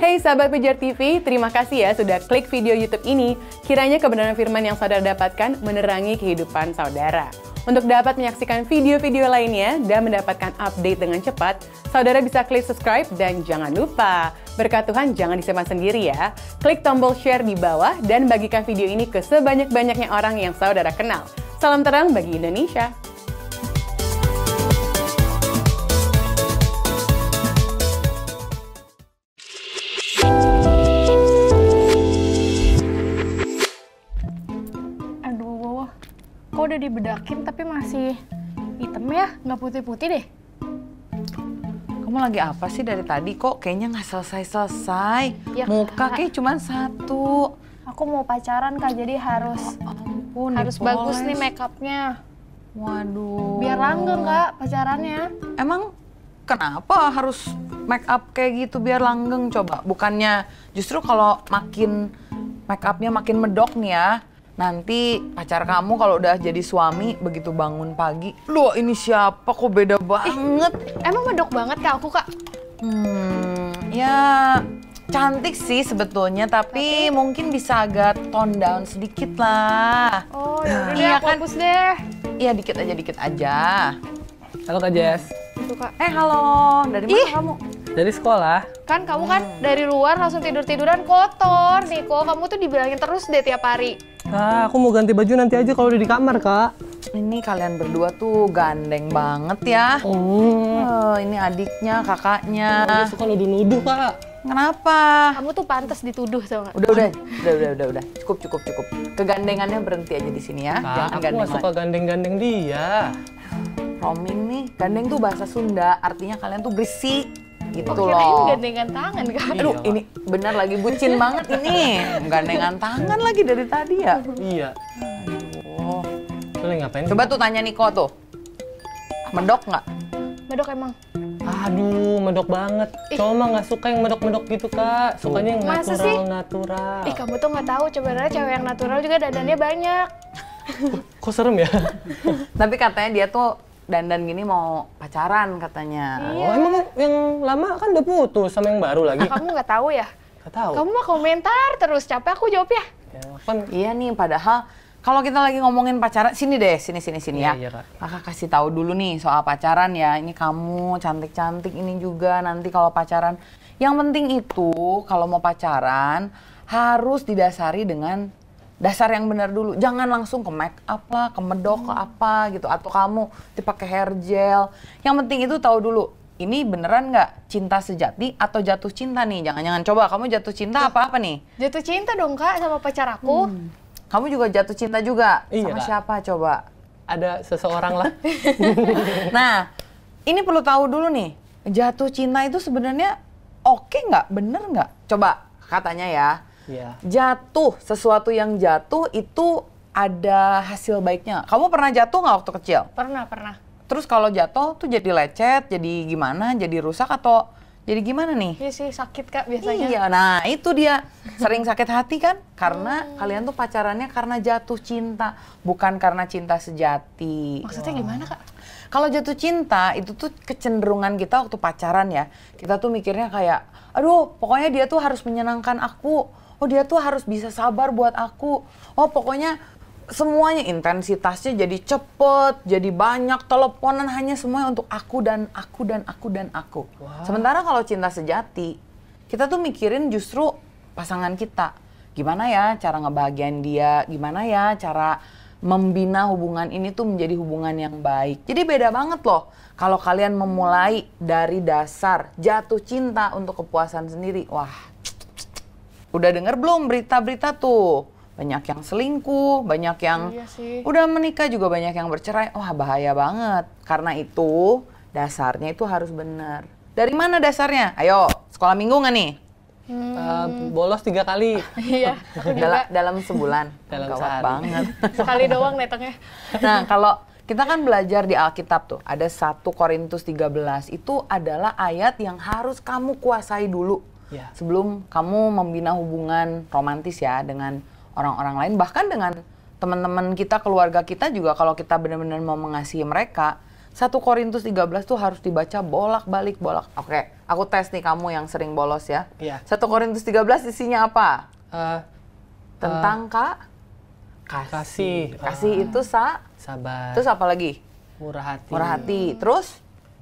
Hey sahabat Pijar TV, terima kasih ya sudah klik video YouTube ini. Kiranya kebenaran firman yang saudara dapatkan menerangi kehidupan saudara. Untuk dapat menyaksikan video-video lainnya dan mendapatkan update dengan cepat, saudara bisa klik subscribe dan jangan lupa, berkat Tuhan jangan disimpan sendiri ya. Klik tombol share di bawah dan bagikan video ini ke sebanyak-banyaknya orang yang saudara kenal. Salam terang bagi Indonesia. Kok udah dibedakin tapi masih hitam ya? Nggak putih-putih deh. Kamu lagi apa sih dari tadi kok kayaknya nggak selesai-selesai? Ya, Muka kayak cuma satu. Aku mau pacaran kak, jadi harus Ampun, harus dipoles. bagus nih makeupnya. Waduh. Biar langgeng kak pacarannya. Emang kenapa harus make up kayak gitu biar langgeng coba? Bukannya justru kalau makin make upnya makin medok nih ya, nanti pacar kamu kalau udah jadi suami begitu bangun pagi, loh ini siapa kok beda banget? Emang medok banget kak aku kak? Hmm, ya cantik sih sebetulnya, tapi, mungkin bisa agak tone down sedikit lah. Oh yaudah deh Iya aku kan? hapus deh. Iya dikit aja dikit aja. Halo Kak Jess, Itu kak. Eh halo, dari mana Ih. kamu? Dari sekolah. Kan kamu kan dari luar langsung tidur-tiduran kotor. Niko, kamu tuh dibilangin terus deh tiap hari. Ah, aku mau ganti baju nanti aja kalau udah di kamar, Kak. Ini kalian berdua tuh gandeng banget ya. Hmm. Eh, ini adiknya, kakaknya. Dia suka nuduh-nuduh, Kak. Kenapa? Kamu tuh pantas dituduh gak? Udah, udah, udah, udah, udah, udah. Cukup, cukup, cukup. Kegandengannya berhenti aja di sini ya. Kak, Jangan aku gandeng gak suka gandeng-gandeng dia. Roaming nih, gandeng tuh bahasa Sunda. Artinya kalian tuh bersih. Gitu Oh, loh. gandengan tangan kak. Aduh, Iya, ini benar lagi bucin banget ini. Gandengan tangan lagi dari tadi ya. Iya. Oh. Lu ngapain? Coba tuh tanya Niko tuh. Medok nggak? Medok emang. Aduh, medok banget. Ih. Cowok mah gak suka yang medok-medok gitu, Kak. Sukanya yang Masa sih? natural-natural. Ih kamu tuh nggak tahu sebenarnya cewek yang natural juga dandannya banyak. Kok serem ya? Tapi katanya dia tuh dandan gini mau pacaran katanya. Iya. Oh, emang yang lama kan udah putus sama yang baru lagi. Ah, kamu nggak tahu ya? Gak tahu. Kamu mah komentar terus capek aku jawab ya. Ya, kan Iya nih, padahal kalau kita lagi ngomongin pacaran, sini deh, sini sini sini ya. Iya, iya, Kak. Kakak kasih tahu dulu nih soal pacaran ya. Ini kamu cantik-cantik ini juga nanti kalau pacaran. Yang penting itu kalau mau pacaran harus didasari dengan dasar yang benar dulu. Jangan langsung ke make up lah, ke medok, ke apa gitu. Atau kamu dipakai hair gel. Yang penting itu tahu dulu. Ini beneran nggak cinta sejati atau jatuh cinta nih? Jangan-jangan coba kamu jatuh cinta apa-apa nih? Jatuh cinta dong kak sama pacar aku. Kamu juga jatuh cinta juga Iya, sama Kak. siapa coba? ada seseorang lah. Nah, ini perlu tahu dulu nih, jatuh cinta itu sebenarnya oke nggak, bener nggak? Coba katanya ya, Iya. jatuh sesuatu yang jatuh itu ada hasil baiknya. Kamu pernah jatuh nggak waktu kecil? Pernah pernah. Terus kalau jatuh tuh jadi lecet, jadi gimana? Jadi rusak atau jadi gimana nih? Iya sih sakit kak biasanya. Iya, nah itu dia sering sakit hati kan karena kalian tuh pacarannya karena jatuh cinta, bukan karena cinta sejati. Maksudnya gimana kak? Kalau jatuh cinta itu tuh kecenderungan kita waktu pacaran ya. Kita tuh mikirnya kayak, aduh pokoknya dia tuh harus menyenangkan aku. Oh dia tuh harus bisa sabar buat aku. Oh pokoknya semuanya intensitasnya jadi cepet, jadi banyak teleponan hanya semuanya untuk aku dan aku dan aku dan aku. Sementara kalau cinta sejati, kita tuh mikirin justru pasangan kita. Gimana ya cara ngebahagiain dia, gimana ya cara membina hubungan ini tuh menjadi hubungan yang baik. Jadi beda banget loh kalau kalian memulai dari dasar jatuh cinta untuk kepuasan sendiri. Wah, udah denger belum berita-berita tuh? Banyak yang selingkuh, banyak yang Iya sih. udah menikah juga banyak yang bercerai. Wah, bahaya banget. Karena itu dasarnya itu harus benar. Dari mana dasarnya? Ayo, sekolah minggu nggak nih? Eh, bolos tiga kali. Iya. Dalam, juga dalam sebulan. Dalam Gawat sehari. banget. sekali doang datangnya. Nah, kalau kita kan belajar di Alkitab tuh, ada 1 Korintus 13. Itu adalah ayat yang harus kamu kuasai dulu. Ya. Sebelum kamu membina hubungan romantis ya dengan orang-orang lain, bahkan dengan teman-teman kita, keluarga kita juga kalau kita benar-benar mau mengasihi mereka, 1 Korintus 13 tuh harus dibaca bolak-balik bolak. Oke, aku tes nih kamu yang sering bolos ya. Iya. 1 Korintus 13 isinya apa? Eh, Tentang kak kasih. kasih, Kasih itu sa. sabar, Terus apa lagi? murah hati. Murah hati. Terus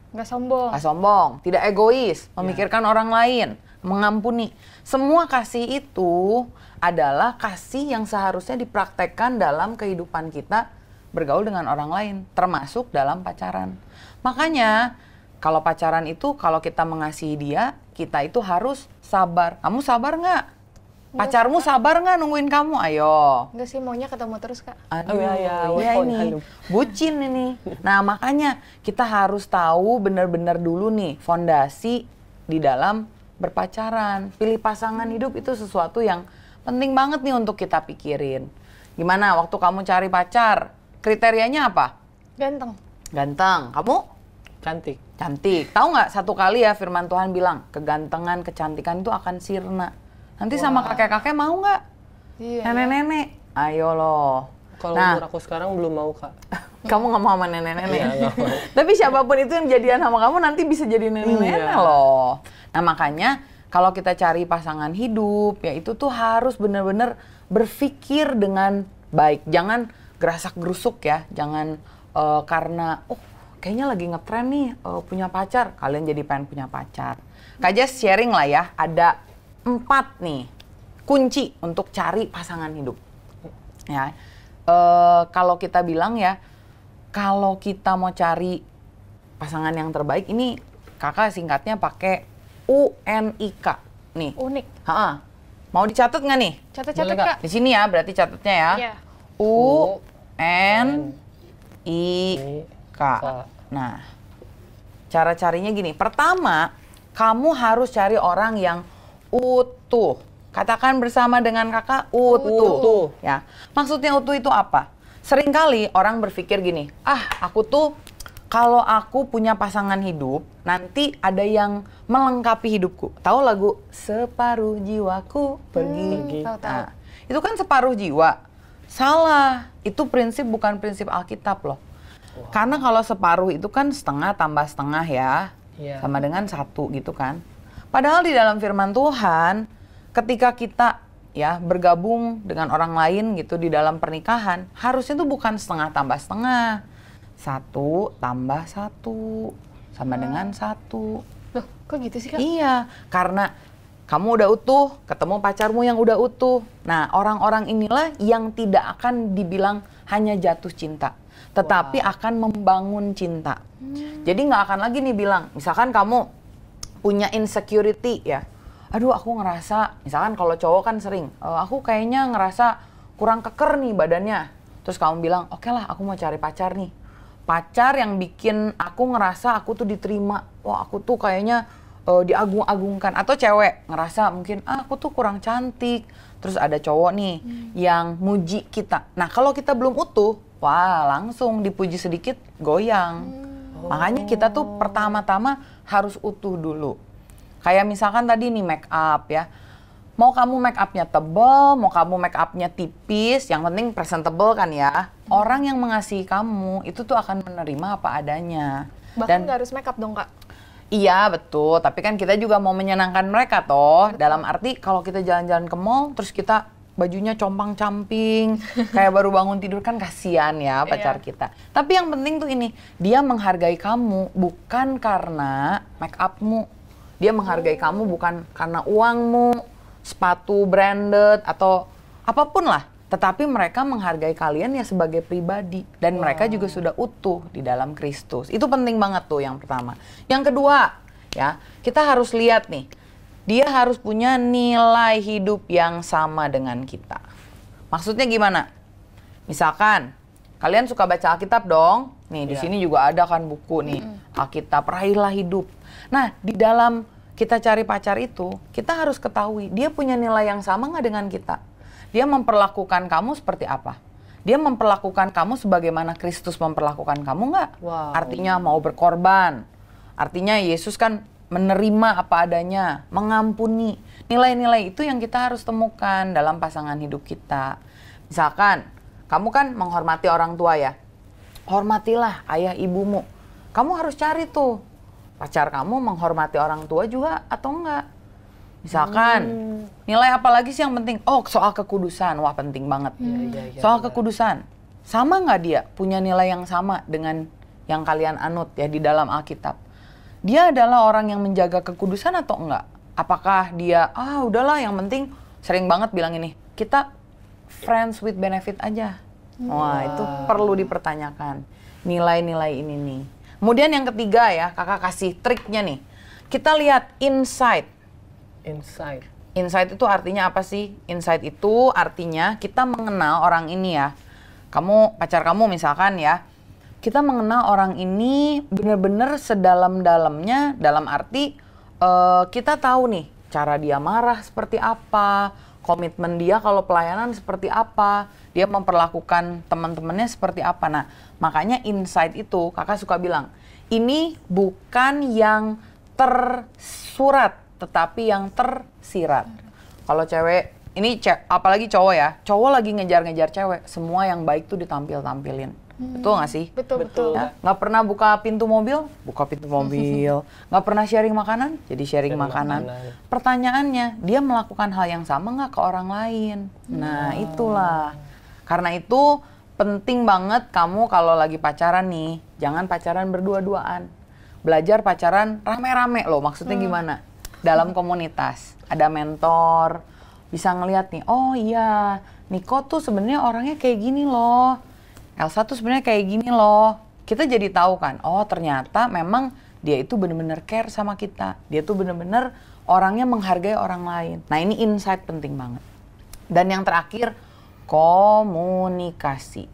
Nggak sombong. Gak sombong, tidak egois, memikirkan orang lain, mengampuni. Semua kasih itu adalah kasih yang seharusnya dipraktekkan dalam kehidupan kita bergaul dengan orang lain, termasuk dalam pacaran. Makanya kalau pacaran itu kalau kita mengasihi dia, kita itu harus sabar. Kamu sabar nggak? Pacarmu sabar nggak nungguin kamu? Ayo. Enggak sih, maunya ketemu terus, Kak. Aduh, Oh, iya, iya. iya Oh, ini aduh. bucin ini. Nah makanya kita harus tahu benar-benar dulu nih fondasi di dalam berpacaran. Pilih pasangan hidup itu sesuatu yang penting banget nih untuk kita pikirin. Gimana waktu kamu cari pacar? Kriterianya apa? Ganteng. Ganteng. Kamu Cantik. cantik. Tahu nggak satu kali ya firman Tuhan bilang kegantengan, kecantikan itu akan sirna. Nanti sama kakek-kakek mau nggak? Iya. Nenek-nenek. Ayo loh. Kalau Nah. umur aku sekarang belum mau kak. Kamu nggak mau sama nenek-nenek. Iya. Tapi siapa pun itu yang jadian sama kamu nanti bisa jadi nenek-nenek Iya. loh. Nah makanya kalau kita cari pasangan hidup ya itu tuh harus bener-bener berpikir dengan baik. Jangan gerasak gerusuk ya. Jangan eh, karena oh kayaknya lagi ngetren nih eh, punya pacar. Kalian jadi pengen punya pacar. Kak Jess sharing lah ya. Ada empat nih kunci untuk cari pasangan hidup ya eh, kalau kita bilang ya kalau kita mau cari pasangan yang terbaik ini kakak singkatnya pakai UNIK nih Unik. Ha-ha. mau dicatat nggak nih Catat-catat, Kak. Di sini ya berarti catatnya ya Iya. U N I K K. nah cara carinya gini pertama kamu harus cari orang yang utuh katakan bersama dengan kakak utuh, Utuh. ya maksudnya utuh itu apa sering kali orang berpikir gini ah aku tuh kalau aku punya pasangan hidup nanti ada yang melengkapi hidupku. Tahu lagu separuh jiwaku? Pergi. Pergi. Tahu-tahu. Nah, itu kan separuh jiwa. Salah. Itu prinsip bukan prinsip Alkitab loh. Karena kalau separuh itu kan setengah tambah setengah ya. Iya. sama dengan satu gitu kan. Padahal di dalam firman Tuhan ketika kita ya bergabung dengan orang lain gitu di dalam pernikahan harusnya itu bukan setengah tambah setengah satu tambah satu sama dengan satu Loh, kok gitu sih, Kak? Iya, karena kamu udah utuh, ketemu pacarmu yang udah utuh. Nah, orang-orang inilah yang tidak akan dibilang hanya jatuh cinta, tetapi akan membangun cinta. Jadi nggak akan lagi nih bilang, misalkan kamu punya insecurity ya, aduh aku ngerasa, misalkan kalau cowok kan sering, "E, aku kayaknya ngerasa kurang keker nih badannya. Terus kamu bilang, oke lah aku mau cari pacar nih. Pacar yang bikin aku ngerasa aku tuh diterima, wah aku tuh kayaknya eh, diagung-agungkan. Atau cewek ngerasa mungkin, ah aku tuh kurang cantik. Terus ada cowok nih yang muji kita. Nah kalau kita belum utuh, wah langsung dipuji sedikit goyang. Makanya kita tuh pertama-tama harus utuh dulu. Kayak misalkan tadi nih make up ya. Mau kamu make upnya tebel, mau kamu make upnya tipis, yang penting presentable kan ya. Orang yang mengasihi kamu itu tuh akan menerima apa adanya. Bahkan nggak harus makeup dong, Kak. Iya betul, tapi kan kita juga mau menyenangkan mereka toh. Dalam arti kalau kita jalan-jalan ke mall, terus kita bajunya compang-camping, kayak baru bangun tidur kan kasihan ya pacar Iya. kita. Tapi yang penting tuh ini, dia menghargai kamu bukan karena make upmu. Dia menghargai kamu bukan karena uangmu, sepatu branded atau apa pun lah. Tetapi mereka menghargai kalian ya sebagai pribadi dan mereka juga sudah utuh di dalam Kristus. Itu penting banget tuh yang pertama. Yang kedua, ya, kita harus lihat nih. Dia harus punya nilai hidup yang sama dengan kita. Maksudnya gimana? Misalkan kalian suka baca Alkitab dong. Nih, di Iya. sini juga ada kan buku nih, Alkitab Raihlah Hidup. Nah, di dalam kita cari pacar itu, kita harus ketahui dia punya nilai yang sama nggak dengan kita. Dia memperlakukan kamu seperti apa? Dia memperlakukan kamu sebagaimana Kristus memperlakukan kamu nggak? Wow. Artinya mau berkorban. Artinya Yesus kan menerima apa adanya, mengampuni. Nilai-nilai itu yang kita harus temukan dalam pasangan hidup kita. Misalkan, kamu kan menghormati orang tua ya. Hormatilah ayah ibumu. kamu harus cari tuh pacar kamu menghormati orang tua juga atau enggak. Misalkan nilai apa lagi sih yang penting? Oh soal kekudusan, wah penting banget. iya, iya, soal benar. kekudusan, sama nggak dia punya nilai yang sama dengan yang kalian anut ya di dalam Alkitab? Dia adalah orang yang menjaga kekudusan atau enggak? Apakah dia ah udahlah yang penting sering banget bilang ini kita friends with benefit aja. Wah itu perlu dipertanyakan nilai-nilai ini nih. Kemudian yang ketiga ya kakak kasih triknya nih. Kita lihat insight. Inside. Insight itu artinya apa sih? Insight itu artinya kita mengenal orang ini ya. Kamu pacar kamu misalkan ya. Kita mengenal orang ini bener-bener sedalam-dalamnya dalam arti eh, kita tahu nih cara dia marah seperti apa, komitmen dia kalau pelayanan seperti apa, dia memperlakukan teman-temannya seperti apa. Nah, makanya insight itu kakak suka bilang, ini bukan yang tersurat, tetapi yang tersirat. Kalau cewek, ini ce apalagi cowok ya, cowok lagi ngejar-ngejar cewek, semua yang baik tuh ditampil-tampilin. Betul nggak sih? Betul, betul. Ya, nggak pernah buka pintu mobil, buka pintu mobil. Nggak pernah sharing makanan, jadi sharing, Sharing makanan. makanan. Pertanyaannya, dia melakukan hal yang sama nggak ke orang lain? Nah, itulah. Karena itu penting banget kamu kalau lagi pacaran nih, jangan pacaran berdua-duaan. Belajar pacaran rame-rame loh, maksudnya gimana? Dalam komunitas, ada mentor, bisa ngeliat nih, oh iya, Niko tuh sebenarnya orangnya kayak gini loh. Elsa tuh sebenarnya kayak gini loh. Kita jadi tahu kan, oh ternyata memang dia itu bener-bener care sama kita. Dia tuh bener-bener orangnya menghargai orang lain. Nah ini insight penting banget. Dan yang terakhir, komunikasi.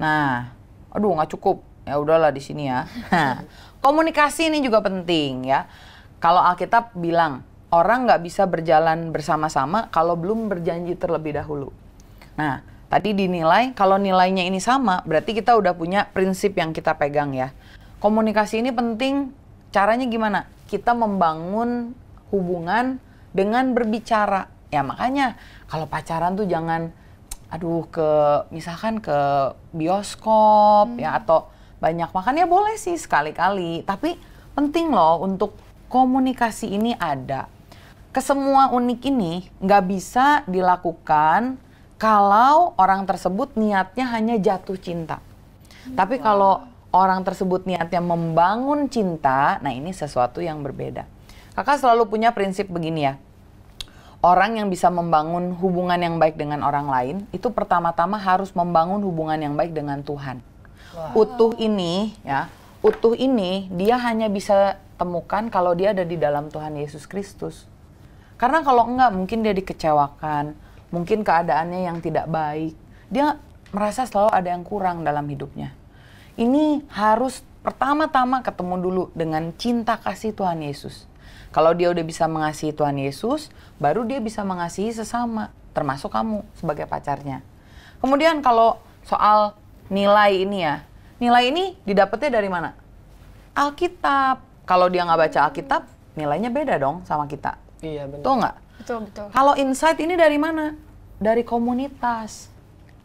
Nah, aduh nggak cukup. Ya udahlah di sini ya. Nah, komunikasi ini juga penting ya. Kalau Alkitab bilang orang nggak bisa berjalan bersama-sama kalau belum berjanji terlebih dahulu. Nah, tadi dinilai kalau nilainya ini sama, berarti kita udah punya prinsip yang kita pegang ya. Komunikasi ini penting. Caranya gimana? Kita membangun hubungan dengan berbicara. Ya makanya kalau pacaran tuh jangan aduh ke misalkan ke bioskop ya atau banyak makan ya boleh sih sekali-kali tapi penting loh untuk komunikasi ini ada kesemua unik ini nggak bisa dilakukan kalau orang tersebut niatnya hanya jatuh cinta. Tapi kalau orang tersebut niatnya membangun cinta nah ini sesuatu yang berbeda. Kakak selalu punya prinsip begini ya. Orang yang bisa membangun hubungan yang baik dengan orang lain itu pertama-tama harus membangun hubungan yang baik dengan Tuhan. Utuh ini ya, utuh ini dia hanya bisa temukan kalau dia ada di dalam Tuhan Yesus Kristus. Karena kalau enggak mungkin dia dikecewakan, mungkin keadaannya yang tidak baik. Dia merasa selalu ada yang kurang dalam hidupnya. Ini harus pertama-tama ketemu dulu dengan cinta kasih Tuhan Yesus. Kalau dia udah bisa mengasihi Tuhan Yesus, baru dia bisa mengasihi sesama, termasuk kamu sebagai pacarnya. Kemudian kalau soal nilai ini ya, nilai ini didapatnya dari mana? Alkitab. Kalau dia nggak baca Alkitab, nilainya beda dong sama kita. Iya benar. Betul nggak? Betul, betul. Kalau insight ini dari mana? Dari komunitas.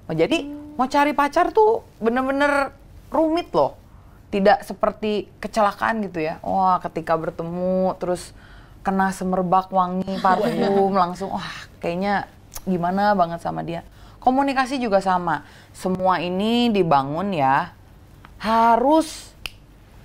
Oh, jadi mau cari pacar tuh bener-bener rumit loh. Tidak seperti kecelakaan gitu ya. Wah, ketika bertemu terus kena semerbak wangi parfum langsung wah kayaknya gimana banget sama dia. Komunikasi juga sama. Semua ini dibangun ya harus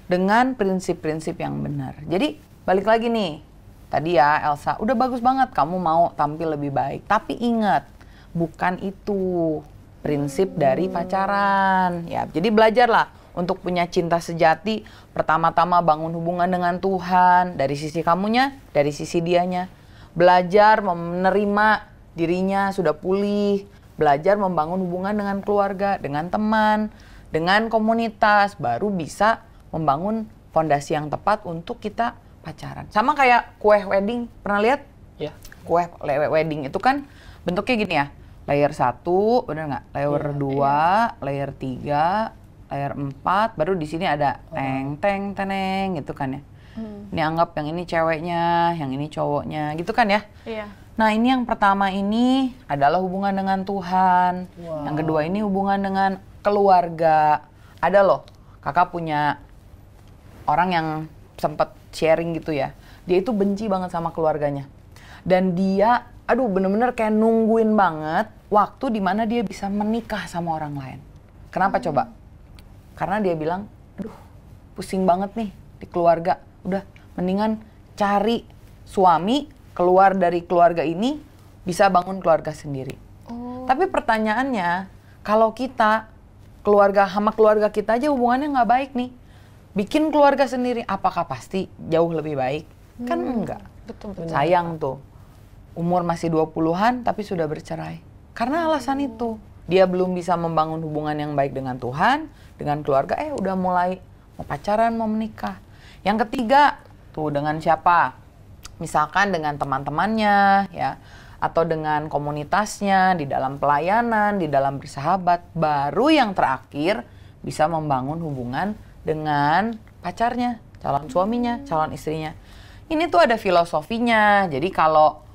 dengan prinsip-prinsip yang benar. Jadi balik lagi nih, tadi ya Elsa, udah bagus banget kamu mau tampil lebih baik. Tapi ingat, bukan itu prinsip dari pacaran. Ya, jadi belajarlah untuk punya cinta sejati. Pertama-tama bangun hubungan dengan Tuhan dari sisi kamunya, dari sisi dianya. Belajar menerima dirinya sudah pulih, belajar membangun hubungan dengan keluarga, dengan teman, dengan komunitas, baru bisa membangun fondasi yang tepat untuk kita pacaran. Sama kayak kue wedding, pernah lihat? Ya. Kue wedding itu kan bentuknya gini ya, layer satu, bener nggak? Layer Iya, dua, layer tiga, layer empat, baru di sini ada teng teng teneng gitu kan ya. Ini anggap yang ini ceweknya, yang ini cowoknya, gitu kan ya? Iya. Nah ini yang pertama ini adalah hubungan dengan Tuhan. Wow. Yang kedua ini hubungan dengan keluarga. ada loh kakak punya orang yang sempat sharing gitu ya dia itu benci banget sama keluarganya dan dia aduh bener-bener kayak nungguin banget waktu di mana dia bisa menikah sama orang lain. Kenapa coba? Karena dia bilang aduh pusing banget nih di keluarga. Udah mendingan cari suami keluar dari keluarga ini bisa bangun keluarga sendiri. Tapi pertanyaannya kalau kita keluarga sama keluarga kita aja hubungannya nggak baik nih. Bikin keluarga sendiri apakah pasti jauh lebih baik? Kan enggak. Betul, betul. sayang tuh umur masih 20-an tapi sudah bercerai. Karena alasan itu. Dia belum bisa membangun hubungan yang baik dengan Tuhan dengan keluarga. Eh udah mulai mau pacaran mau menikah. Yang ketiga tuh dengan siapa? Misalkan dengan teman-temannya ya. Atau dengan komunitasnya di dalam pelayanan di dalam bersahabat. Baru yang terakhir bisa membangun hubungan dengan pacarnya calon suaminya calon istrinya. Ini tuh ada filosofinya. Jadi kalau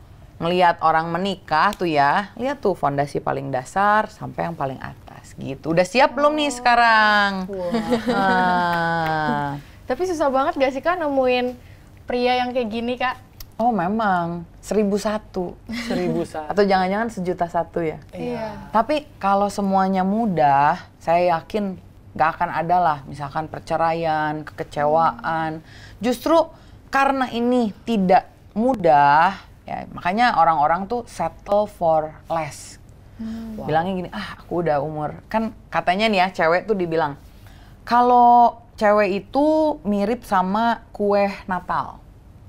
ngelihat orang menikah tuh ya lihat tuh fondasi paling dasar sampai yang paling atas. Gitu. Udah siap belum nih sekarang? Ah. Tapi susah banget gak sih kak nemuin pria yang kayak gini kak? oh memang. Seribu satu. Seribu saat. atau jangan-jangan sejuta satu ya? Iya. Tapi kalau semuanya mudah, saya yakin nggak akan ada lah, misalkan perceraian, kekecewaan. Justru karena ini tidak mudah, ya makanya orang-orang tuh settle for less. Bilangnya gini, ah aku udah umur, kan katanya nih ya cewek tuh dibilang, kalau cewek itu mirip sama kue Natal.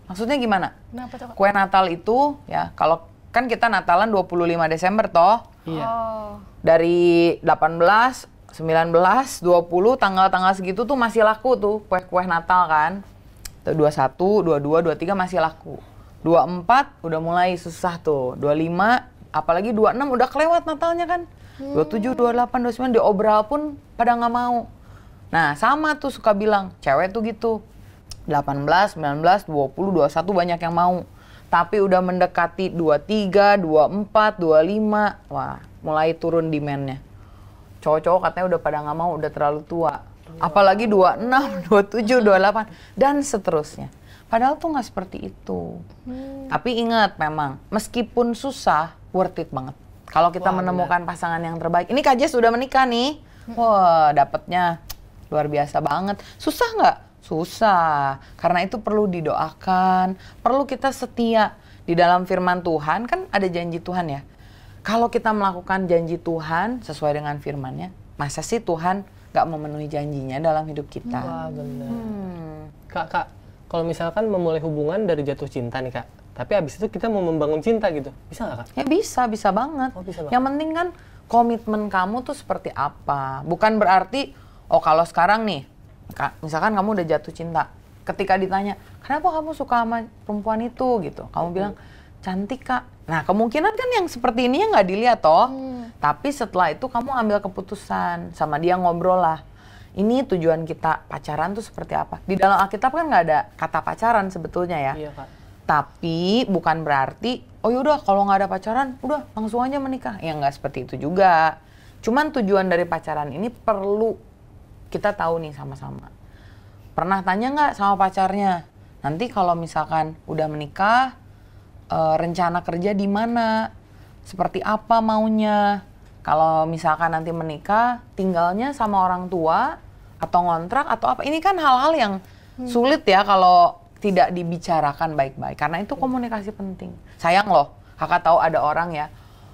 Maksudnya gimana? Kenapa tuh? Kue Natal itu ya kalau kan kita Natalan 25 Desember toh Iya. Oh. dari 18, 19, 20 tanggal-tanggal segitu tuh masih laku tuh kue-kue Natal kan. Tuh 21, 22, 23 masih laku. 24 udah mulai susah tuh. 25 apalagi 26 udah kelewat Natalnya kan. 27, 28, 29 diobral pun pada nggak mau. Nah, sama tuh suka bilang, cewek tuh gitu. 18, 19, 20, 21 banyak yang mau. Tapi udah mendekati 23, 24, 25, wah mulai turun demand-nya. Cowok-cowok katanya udah pada nggak mau, udah terlalu tua. Apalagi 26, 27, 28, dan seterusnya. Padahal tuh nggak seperti itu. Tapi ingat memang, meskipun susah, worth it banget. Kalau kita Wah, menemukan pasangan yang terbaik. Ini Kak Jess udah menikah nih. Wah, dapetnya luar biasa banget. Susah nggak? Susah. Karena itu perlu didoakan, perlu kita setia. Di dalam firman Tuhan kan ada janji Tuhan ya. Kalau kita melakukan janji Tuhan sesuai dengan firmannya, masa sih Tuhan nggak memenuhi janjinya dalam hidup kita? Wah benar. Hmm. Kak, kak, kalau misalkan memulai hubungan dari jatuh cinta nih kak, tapi abis itu kita mau membangun cinta gitu, bisa nggak kak? Ya bisa, bisa banget. Oh, bisa banget. Yang penting kan komitmen kamu tuh seperti apa. Bukan berarti, oh kalau sekarang nih, Kak, misalkan kamu udah jatuh cinta. Ketika ditanya, kenapa kamu suka sama perempuan itu gitu. Kamu bilang, cantik kak. Nah kemungkinan kan yang seperti ini nggak dilihat toh. Tapi setelah itu kamu ambil keputusan. Sama dia ngobrol lah. Ini tujuan kita pacaran tuh seperti apa. Di dalam Alkitab kan nggak ada kata pacaran sebetulnya ya. Iya kak. Tapi bukan berarti, oh yaudah kalau nggak ada pacaran, udah langsung aja menikah. Ya nggak seperti itu juga. Cuman tujuan dari pacaran ini perlu kita tahu nih sama-sama. Pernah tanya nggak sama pacarnya? Nanti kalau misalkan udah menikah, eh, rencana kerja di mana? Seperti apa maunya? Kalau misalkan nanti menikah, tinggalnya sama orang tua atau ngontrak atau apa? Ini kan hal-hal yang sulit ya kalau tidak dibicarakan baik-baik. Karena itu komunikasi penting. Sayang loh, kakak tahu ada orang ya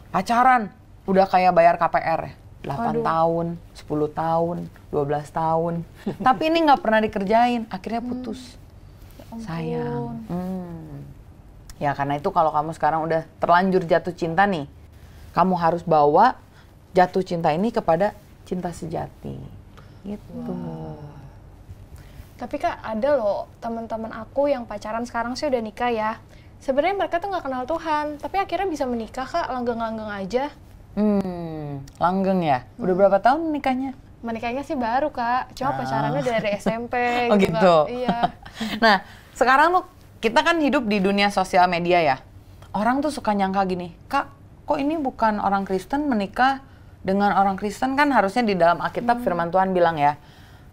pacaran udah kayak bayar KPR ya. 8 tahun, 10 tahun, 12 tahun. Tapi ini nggak pernah dikerjain, akhirnya putus. Sayang. Hmm. Ya karena itu kalau kamu sekarang udah terlanjur jatuh cinta nih, kamu harus bawa jatuh cinta ini kepada cinta sejati. Gitu. Tapi kak ada loh teman-teman aku yang pacaran sekarang sih udah nikah ya. Sebenarnya mereka tuh nggak kenal Tuhan, tapi akhirnya bisa menikah kak langgeng-langgeng aja. Hmm, langgeng ya. Udah berapa tahun nikahnya? Menikahnya sih baru kak, cuma pacarannya dari SMP Oh gitu. gitu. Iya. nah, sekarang tuh kita kan hidup di dunia sosial media ya. Orang tuh suka nyangka gini, Kak, kok ini bukan orang Kristen menikah dengan orang Kristen kan harusnya di dalam Alkitab firman Tuhan bilang ya,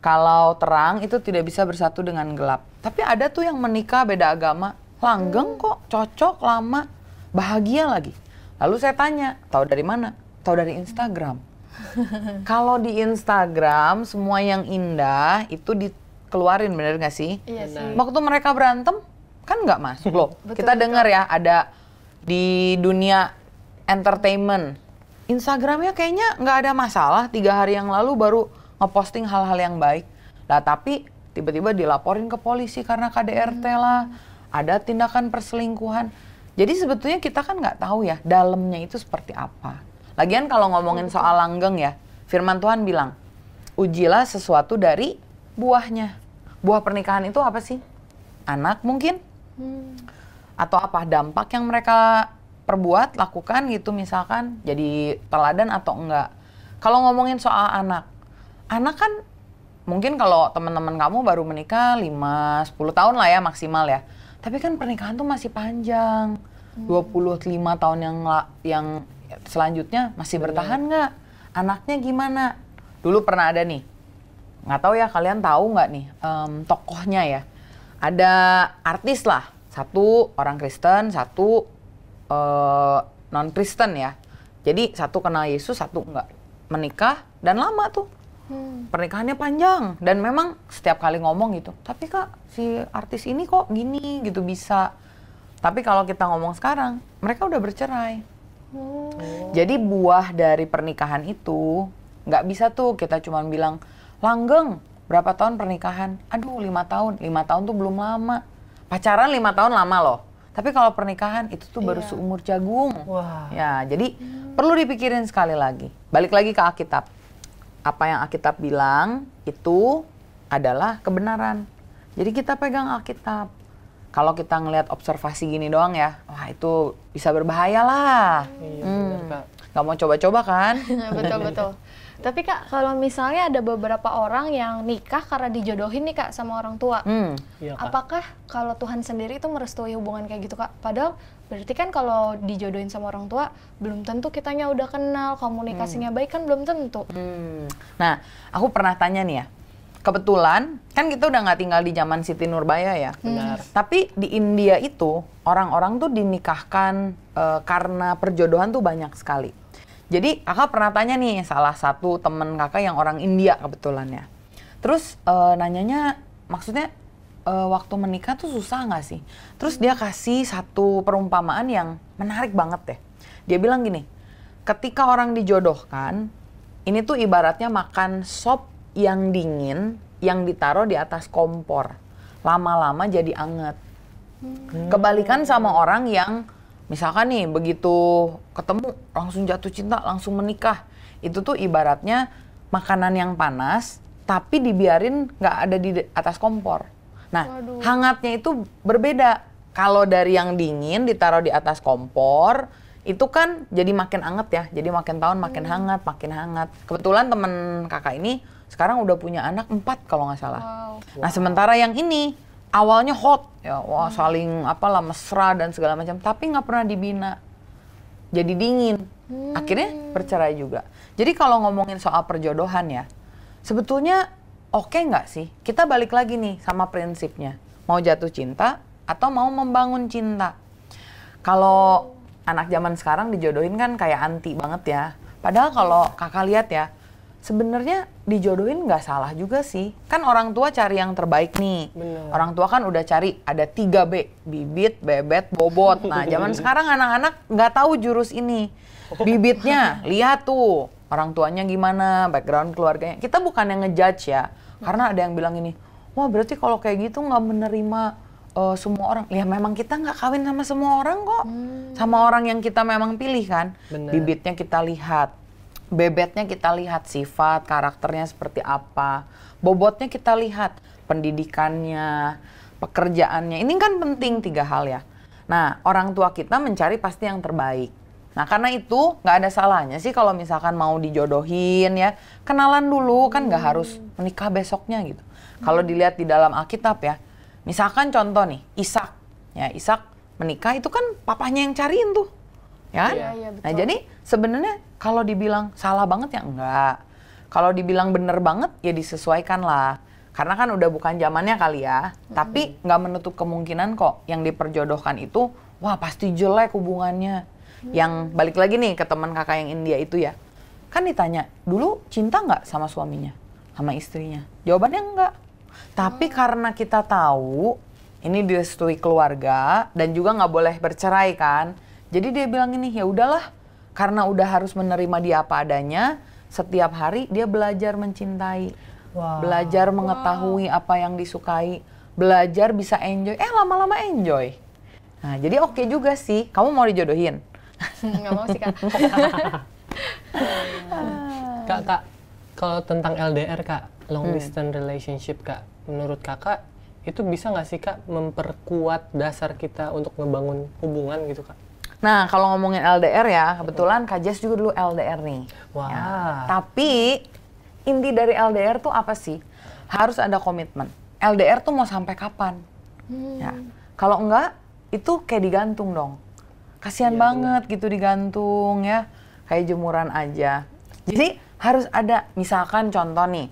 Kalau terang itu tidak bisa bersatu dengan gelap. Tapi ada tuh yang menikah beda agama, langgeng kok, cocok, lama, bahagia lagi. Lalu saya tanya, tahu dari mana? Tahu dari Instagram. Kalau di Instagram semua yang indah itu dikeluarin bener gak sih? Iya sih. Waktu mereka berantem kan nggak masuk loh. Betul, Kita dengar ya ada di dunia entertainment. Instagramnya kayaknya nggak ada masalah. Tiga hari yang lalu baru ngeposting hal-hal yang baik. Lah tapi tiba-tiba dilaporin ke polisi karena KDRT lah. Ada tindakan perselingkuhan. Jadi sebetulnya kita kan nggak tahu ya dalamnya itu seperti apa. Lagian kalau ngomongin soal langgeng ya, Firman Tuhan bilang, ujilah sesuatu dari buahnya. Buah pernikahan itu apa sih? Anak mungkin? Atau apa dampak yang mereka perbuat, lakukan gitu misalkan, jadi teladan atau enggak. Kalau ngomongin soal anak, anak kan mungkin kalau teman-teman kamu baru menikah 5 10 tahun lah ya maksimal ya. Tapi kan pernikahan tuh masih panjang. 25 tahun yang yang selanjutnya masih bertahan nggak? Anaknya gimana? Dulu pernah ada nih. Nggak tahu ya kalian tahu nggak nih em, tokohnya ya. Ada artis lah. Satu orang Kristen, satu non Kristen ya. Jadi satu kenal Yesus, satu enggak. Menikah dan lama tuh. Pernikahannya panjang dan memang setiap kali ngomong gitu tapi kak si artis ini kok gini gitu bisa. Tapi kalau kita ngomong sekarang mereka udah bercerai. Jadi buah dari pernikahan itu nggak bisa tuh kita cuma bilang langgeng berapa tahun pernikahan? Aduh lima tahun. Lima tahun tuh belum lama. Pacaran lima tahun lama loh tapi kalau pernikahan itu tuh baru Iya. seumur jagung Wah. Ya, jadi perlu dipikirin sekali lagi. Balik lagi ke Alkitab. Apa yang Alkitab bilang itu adalah kebenaran. Jadi kita pegang Alkitab. Kalau kita ngelihat observasi gini doang ya, wah itu bisa berbahaya lah. Iya, Hmm. benar, Kak. Gak mau coba-coba kan? betul betul. Tapi kak, kalau misalnya ada beberapa orang yang nikah karena dijodohin nih kak sama orang tua, Hmm. Iya, Kak. apakah kalau Tuhan sendiri itu merestui hubungan kayak gitu kak? Padahal berarti kan kalau dijodohin sama orang tua, belum tentu kitanya udah kenal, komunikasinya baik kan belum tentu. Hmm. Nah, aku pernah tanya nih ya. Kebetulan kan kita udah nggak tinggal di zaman Siti Nurbaya ya. Benar. Tapi di India itu orang-orang tuh dinikahkan eh, karena perjodohan tuh banyak sekali. Jadi kakak pernah tanya nih salah satu temen kakak yang orang India kebetulan ya. Terus eh, nanyanya maksudnya eh, waktu menikah tuh susah nggak sih? Terus dia kasih satu perumpamaan yang menarik banget deh. Dia bilang gini, ketika orang dijodohkan, ini tuh ibaratnya makan sop yang dingin yang ditaruh di atas kompor. Lama-lama jadi anget. Kebalikan sama orang yang misalkan nih begitu ketemu langsung jatuh cinta, langsung menikah. Itu tuh ibaratnya makanan yang panas tapi dibiarin nggak ada di atas kompor. Nah, Waduh. hangatnya itu berbeda. Kalau dari yang dingin ditaruh di atas kompor, itu kan jadi makin anget ya. Jadi makin tahun makin hangat, makin hangat. Kebetulan temen kakak ini sekarang udah punya anak empat kalau nggak salah. Wow. Nah sementara yang ini awalnya hot ya, wah saling apalah mesra dan segala macam, tapi nggak pernah dibina, jadi dingin, akhirnya bercerai juga. Jadi kalau ngomongin soal perjodohan ya, sebetulnya oke nggak sih? Kita balik lagi nih sama prinsipnya, mau jatuh cinta atau mau membangun cinta. Kalau anak zaman sekarang dijodohin kan kayak anti banget ya. Padahal kalau kakak lihat ya, sebenarnya dijodohin nggak salah juga sih. Kan orang tua cari yang terbaik nih. Bener. Orang tua kan udah cari ada 3 B, bibit, bebet, bobot. Nah zaman sekarang anak-anak nggak tahu jurus ini. Bibitnya, lihat tuh orang tuanya gimana, background keluarganya. Kita bukan yang ngejudge ya, karena ada yang bilang ini, wah berarti kalau kayak gitu nggak menerima eh, semua orang. Ya memang kita nggak kawin sama semua orang kok, sama orang yang kita memang pilih kan. Bener. Bibitnya kita lihat, bebetnya kita lihat sifat, karakternya seperti apa, bobotnya kita lihat pendidikannya, pekerjaannya. Ini kan penting tiga hal ya. Nah, orang tua kita mencari pasti yang terbaik. Nah, karena itu nggak ada salahnya sih kalau misalkan mau dijodohin ya, kenalan dulu kan nggak harus menikah besoknya gitu. Kalau dilihat di dalam Alkitab ya, misalkan contoh nih, Ishak, ya Ishak menikah itu kan papahnya yang cariin tuh, ya kan? Iya, iya, Nah, jadi sebenarnya kalau dibilang salah banget ya enggak. Kalau dibilang bener banget ya disesuaikan lah. Karena kan udah bukan zamannya kali ya. Tapi nggak menutup kemungkinan kok yang diperjodohkan itu wah pasti jelek hubungannya. Yang balik lagi nih ke teman kakak yang India itu ya. Kan ditanya, dulu cinta nggak sama suaminya? Sama istrinya? Jawabannya enggak. Tapi karena kita tahu ini direstui keluarga dan juga nggak boleh bercerai kan. Jadi dia bilang ini ya udahlah karena udah harus menerima dia apa adanya, setiap hari dia belajar mencintai. Wow. Belajar mengetahui apa yang disukai, belajar bisa enjoy. Eh lama-lama enjoy. Nah, jadi oke juga sih. Kamu mau dijodohin? Nggak mau sih kak. Kak, kak, kalau tentang LDR kak, long Hmm. distance relationship kak, menurut kakak itu bisa nggak sih kak memperkuat dasar kita untuk ngebangun hubungan gitu kak? Nah, kalau ngomongin LDR ya, kebetulan Kak Jess juga dulu LDR nih. Wah. Ya. Tapi inti dari LDR tuh apa sih? Harus ada komitmen. LDR tuh mau sampai kapan? Ya. Kalau enggak, itu kayak digantung dong. Kasihan banget gitu digantung ya. Kayak jemuran aja. Jadi harus ada, misalkan contoh nih.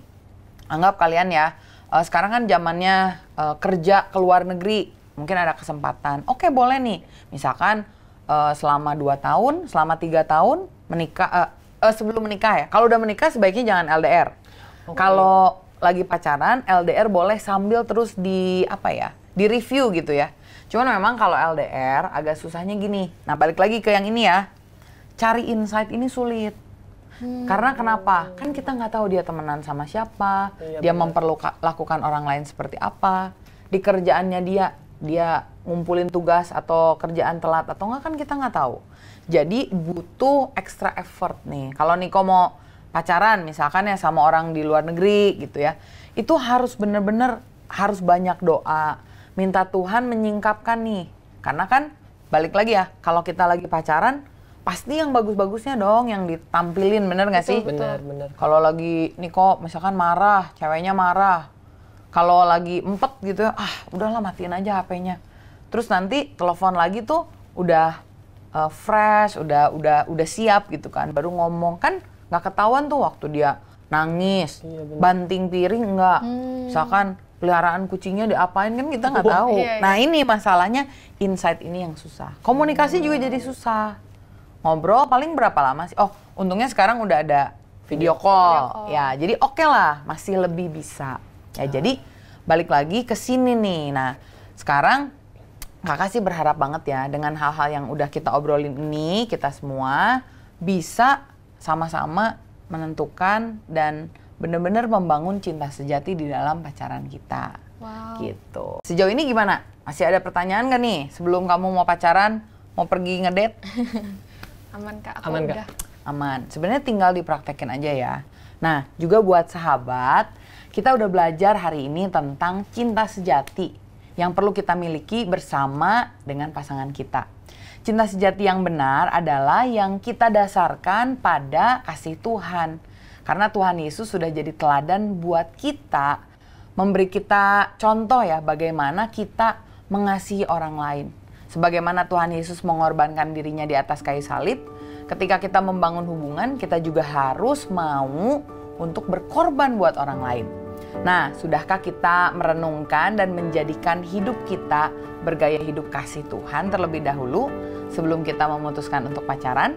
Anggap kalian ya, eh, sekarang kan zamannya eh, kerja ke luar negeri. Mungkin ada kesempatan. Oke boleh nih. Misalkan eh, selama 2 tahun, selama tiga tahun menikah, eh, eh, sebelum menikah ya. Kalau udah menikah sebaiknya jangan LDR. Kalau lagi pacaran, LDR boleh sambil terus di apa ya, di review gitu ya. Cuman memang kalau LDR agak susahnya gini. Nah balik lagi ke yang ini ya, cari insight ini sulit. Karena kenapa? Kan kita nggak tahu dia temenan sama siapa, Iya, dia memperlakukan orang lain seperti apa, di kerjaannya dia dia ngumpulin tugas atau kerjaan telat atau enggak kan kita nggak tahu. Jadi butuh extra effort nih. Kalau Niko mau pacaran misalkan ya sama orang di luar negeri gitu ya, itu harus bener-bener harus banyak doa, minta Tuhan menyingkapkan nih. Karena kan balik lagi ya, kalau kita lagi pacaran pasti yang bagus-bagusnya dong yang ditampilin bener nggak sih? Benar, benar. Kalau lagi Niko misalkan marah, ceweknya marah. Kalau lagi empet gitu ah udahlah matiin aja HP-nya. Terus nanti telepon lagi tuh udah uh, fresh, udah udah udah siap gitu kan, baru ngomong kan nggak ketahuan tuh waktu dia nangis, Iya, bener. banting piring enggak, misalkan peliharaan kucingnya diapain kan kita nggak tahu. Iya, iya. Nah ini masalahnya insight ini yang susah. Komunikasi juga jadi susah. Ngobrol paling berapa lama sih? Oh, untungnya sekarang udah ada video call. Ya, jadi oke lah, masih lebih bisa. Ya, jadi balik lagi ke sini nih. Nah, sekarang kakak sih berharap banget ya dengan hal-hal yang udah kita obrolin ini, kita semua bisa sama-sama menentukan dan benar-benar membangun cinta sejati di dalam pacaran kita. Wow. Gitu. Sejauh ini gimana? Masih ada pertanyaan gak nih sebelum kamu mau pacaran, mau pergi ngedate? Aman kak, aku Aman, Kak? udah. aman. Sebenarnya tinggal dipraktekin aja ya. Nah, juga buat sahabat, kita udah belajar hari ini tentang cinta sejati yang perlu kita miliki bersama dengan pasangan kita. Cinta sejati yang benar adalah yang kita dasarkan pada kasih Tuhan. Karena Tuhan Yesus sudah jadi teladan buat kita, memberi kita contoh ya bagaimana kita mengasihi orang lain. Sebagaimana Tuhan Yesus mengorbankan dirinya di atas kayu salib, ketika kita membangun hubungan, kita juga harus mau untuk berkorban buat orang lain. Nah, sudahkah kita merenungkan dan menjadikan hidup kita bergaya hidup kasih Tuhan terlebih dahulu sebelum kita memutuskan untuk pacaran?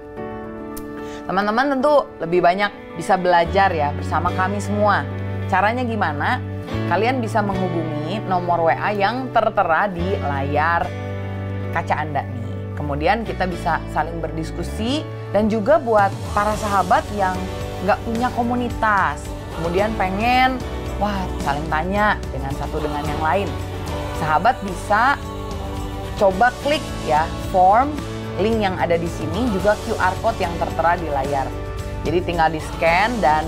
Teman-teman tentu lebih banyak bisa belajar ya bersama kami semua. Caranya gimana? Kalian bisa menghubungi nomor WA yang tertera di layar kaca Anda nih. Kemudian kita bisa saling berdiskusi dan juga buat para sahabat yang nggak punya komunitas. Kemudian pengen, wah saling tanya dengan satu dengan yang lain. Sahabat bisa coba klik ya form link yang ada di sini juga QR code yang tertera di layar. Jadi tinggal di scan dan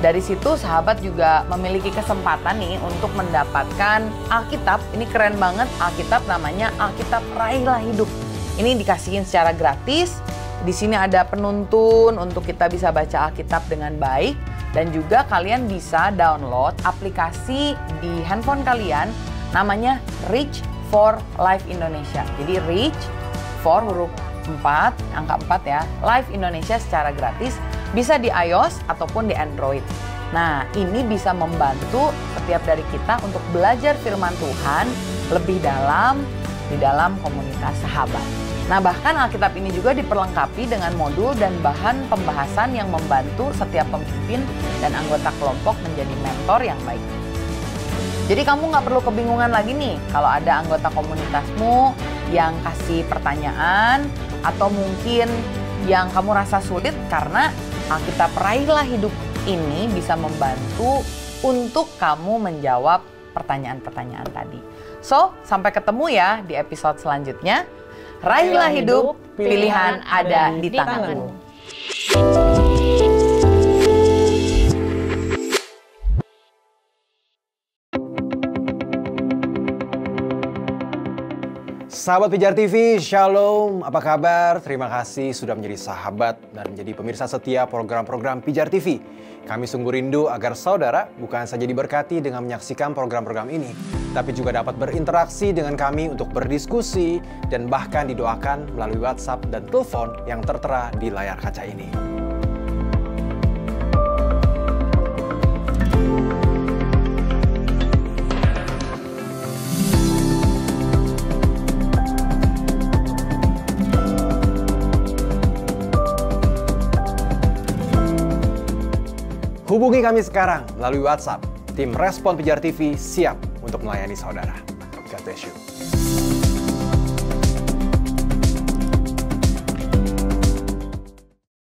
dari situ sahabat juga memiliki kesempatan nih untuk mendapatkan Alkitab. Ini keren banget Alkitab namanya Alkitab Raihlah Hidup. Ini dikasihin secara gratis. Di sini ada penuntun untuk kita bisa baca Alkitab dengan baik dan juga kalian bisa download aplikasi di handphone kalian namanya Reach for Life Indonesia. Jadi Reach for huruf 4, angka 4 ya, Live Indonesia secara gratis bisa di iOS ataupun di Android. Nah, ini bisa membantu setiap dari kita untuk belajar firman Tuhan lebih dalam di dalam komunitas sahabat. Nah, bahkan Alkitab ini juga diperlengkapi dengan modul dan bahan pembahasan yang membantu setiap pemimpin dan anggota kelompok menjadi mentor yang baik. Jadi kamu nggak perlu kebingungan lagi nih kalau ada anggota komunitasmu yang kasih pertanyaan atau mungkin yang kamu rasa sulit karena Alkitab Raihlah Hidup ini bisa membantu untuk kamu menjawab pertanyaan-pertanyaan tadi. So, sampai ketemu ya di episode selanjutnya. Raihlah hidup, pilihan ada di tanganmu. Sahabat Pijar TV, Shalom, apa kabar? Terima kasih sudah menjadi sahabat dan menjadi pemirsa setia program-program Pijar TV. Kami sungguh rindu agar saudara bukan saja diberkati dengan menyaksikan program-program ini, tapi juga dapat berinteraksi dengan kami untuk berdiskusi dan bahkan didoakan melalui WhatsApp dan telepon yang tertera di layar kaca ini. Hubungi kami sekarang melalui WhatsApp. Tim Respon Pijar TV siap untuk melayani saudara. God bless you.